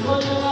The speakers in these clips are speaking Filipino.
Lord.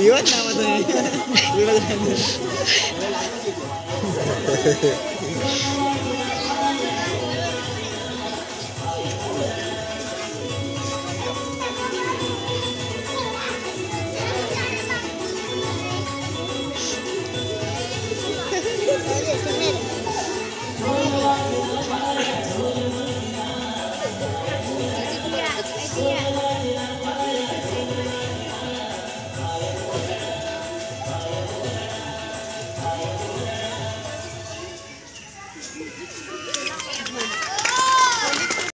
Yun, naman na yun. Di ba